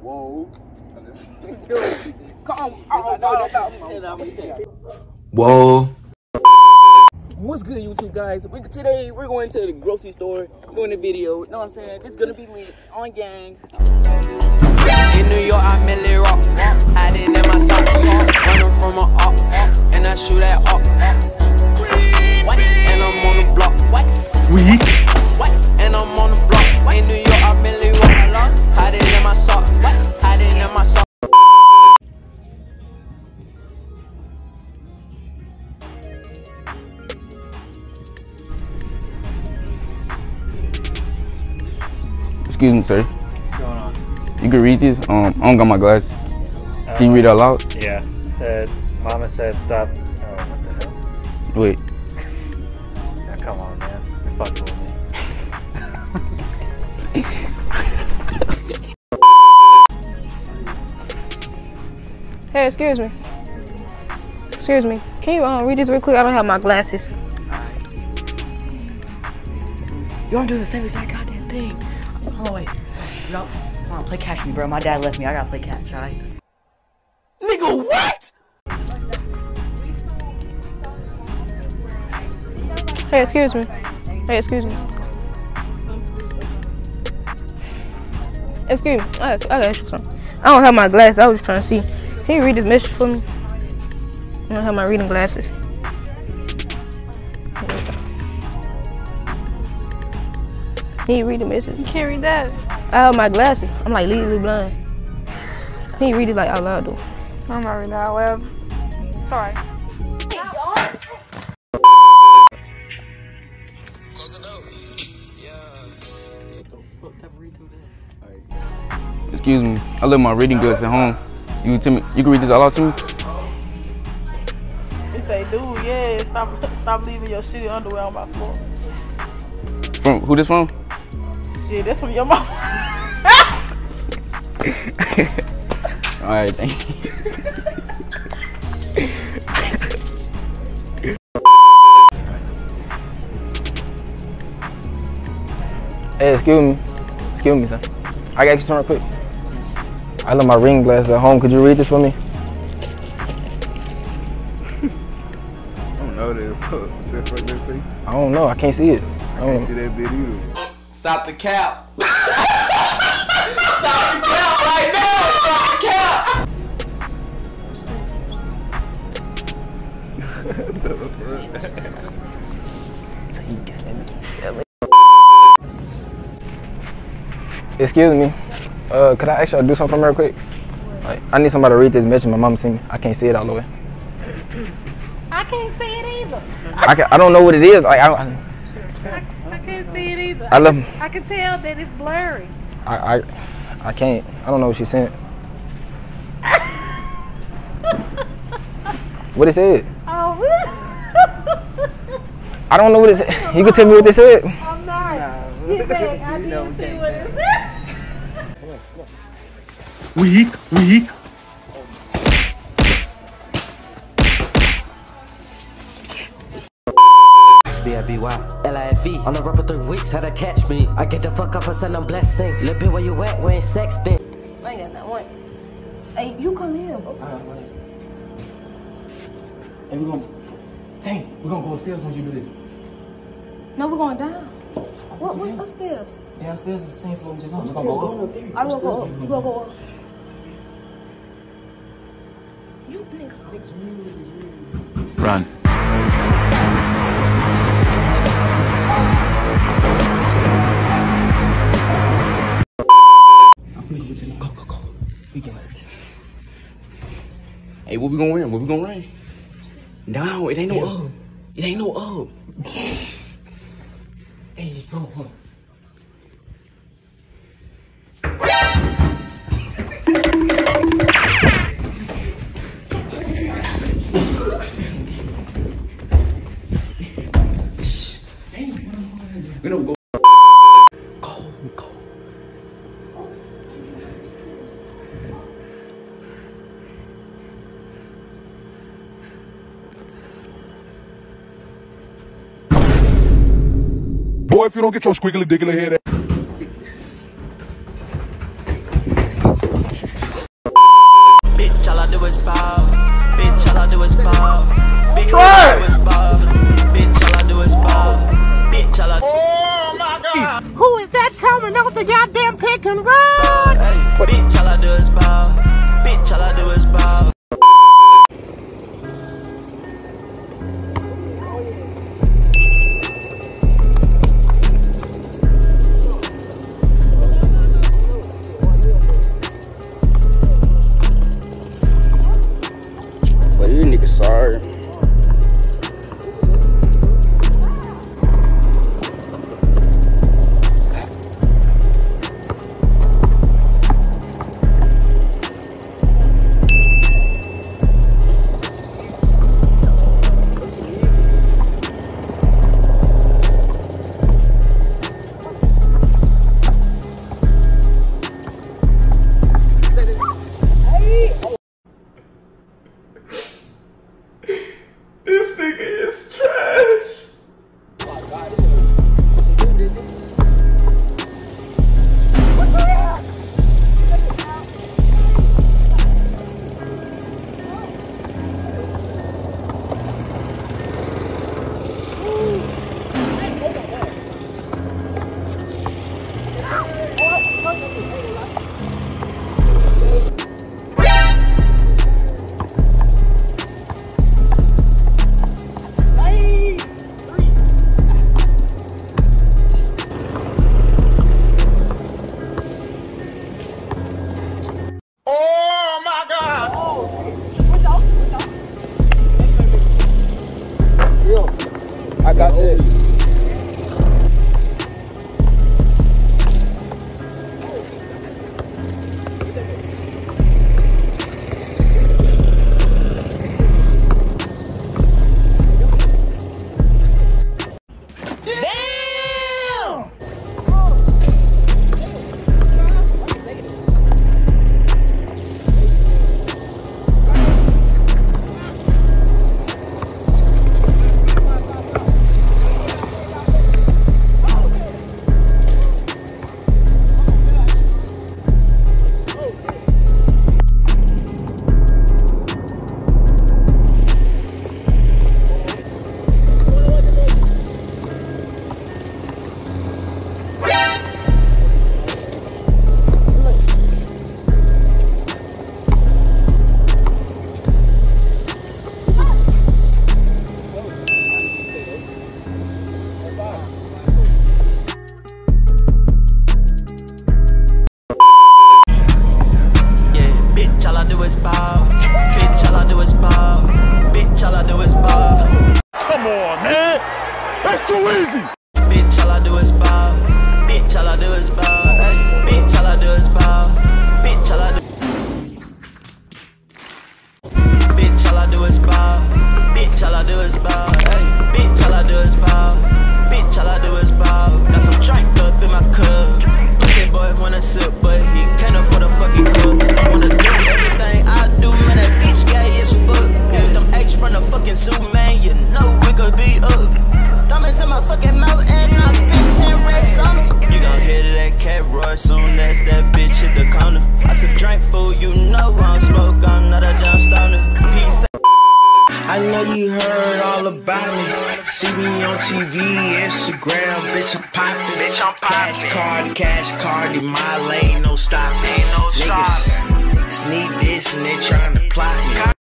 Whoa. Come on. No, that's not Whoa. What's good, YouTube guys? We, today we're going to the grocery store, doing a video. You know what I'm saying? It's gonna be lit on gang. In New York, Excuse me, sir. What's going on? You can read this. Um, I don't got my glasses. Can you read it out loud? Yeah. Said, Mama said stop. Oh, what the hell? Wait. Now, come on, man. You're fucking with me. Hey, excuse me. Excuse me. Can you um, read this real quick? I don't have my glasses. You don't do the same exact goddamn thing. Hold on, wait. No, come on, play catch me, bro. My dad left me. I gotta play catch, alright? Nigga, what? Hey, excuse me. Hey, excuse me. Excuse me. I, I gotta ask you something. I don't have my glasses. I was just trying to see. Can you read this message for me? I don't have my reading glasses. Can you read the message? You can't read that. I have my glasses. I'm like legally blind. He you read it like out loud though? I'm not reading that out loud. Sorry. Excuse me. I left my reading glasses at home. You can tell me. You can read this out loud to me. They say, dude, yeah, stop, stop leaving your shitty underwear on my floor. From who this from? Shit, that's from your mom. All right, thank you. hey, excuse me. Excuse me, sir. I got you something real quick. I left my ring glasses at home. Could you read this for me? I don't know that. That's what they say. I don't know. I can't see it. I I don't can't know. see that bit either. Stop the cap. Stop the cap right now. Stop the cap. Excuse me. Uh, could I ask y'all to do something for me real quick? Like, I need somebody to read this message. My mom sent me. I can't see it all the way. I can't see it either. I, can, I don't know what it is. Like, I, I, I can't see it either. I love. I can tell that it's blurry. I, I, I can't. I don't know what she sent. what it said? Oh, I don't know what it said. You can tell me what they said. I'm not. Get back. I need to see what it says. Weak, weak. B-I-B-Y, L-I-F-E On the road for three weeks, how to catch me I get the fuck up and send them blessings Little bit where you at, we ain't sexting I ain't got that one. Hey, you come here, bro. And we're gonna, dang, we're gonna go upstairs once you do this. No, we're going down. What? What's upstairs? Downstairs is the same floor we just on. We're gonna go up. I will go up. We'll go up. Run. We. Hey, what we gonna wear? What we gonna rain? No, it ain't no up. Oh. It ain't no up. hey, If you don't get your squiggly diggly head you heard all about me. See me on TV, Instagram, bitch, I'm poppin'. Bitch, I'm poppin'. Cash card, cash card, my lane, no stop. Ain't no stop. Niggas sneak this and they tryna plot me.